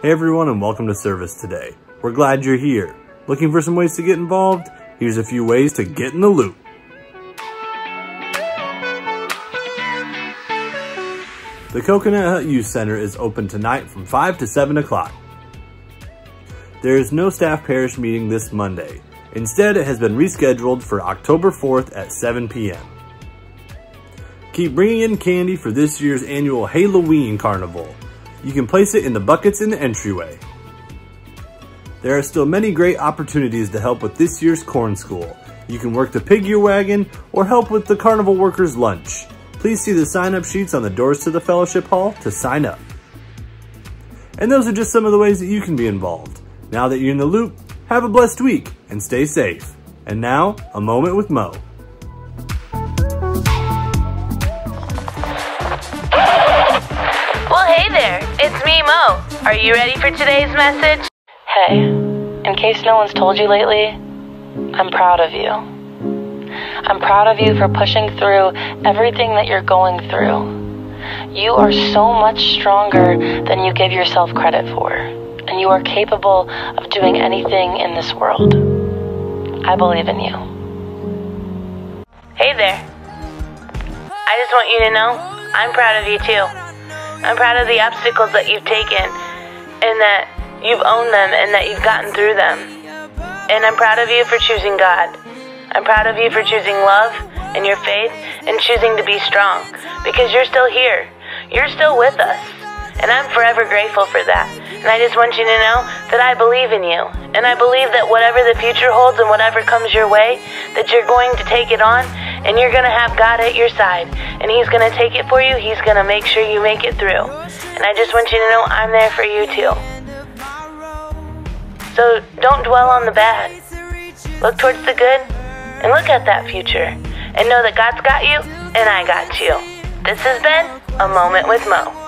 Hey everyone and welcome to service today. We're glad you're here. Looking for some ways to get involved? Here's a few ways to get in the loop. The Coconut Hut Youth Center is open tonight from 5 to 7 o'clock. There is no staff parish meeting this Monday. Instead, it has been rescheduled for October 4th at 7 p.m. Keep bringing in candy for this year's annual Halloween Carnival. You can place it in the buckets in the entryway. There are still many great opportunities to help with this year's corn school. You can work the pig ear wagon or help with the carnival workers lunch. Please see the sign up sheets on the doors to the fellowship hall to sign up. And those are just some of the ways that you can be involved. Now that you're in the loop, have a blessed week and stay safe. And now, a moment with Mo. There, it's me, Mo. Are you ready for today's message? Hey, in case no one's told you lately, I'm proud of you. I'm proud of you for pushing through everything that you're going through. You are so much stronger than you give yourself credit for, and you are capable of doing anything in this world. I believe in you. Hey there. I just want you to know I'm proud of you too. I'm proud of the obstacles that you've taken and that you've owned them and that you've gotten through them. And I'm proud of you for choosing God. I'm proud of you for choosing love and your faith and choosing to be strong because you're still here. You're still with us. And I'm forever grateful for that. And I just want you to know that I believe in you. And I believe that whatever the future holds and whatever comes your way, that you're going to take it on and you're going to have God at your side. And He's going to take it for you. He's going to make sure you make it through. And I just want you to know I'm there for you too. So don't dwell on the bad. Look towards the good and look at that future. And know that God's got you and I got you. This has been A Moment with Mo.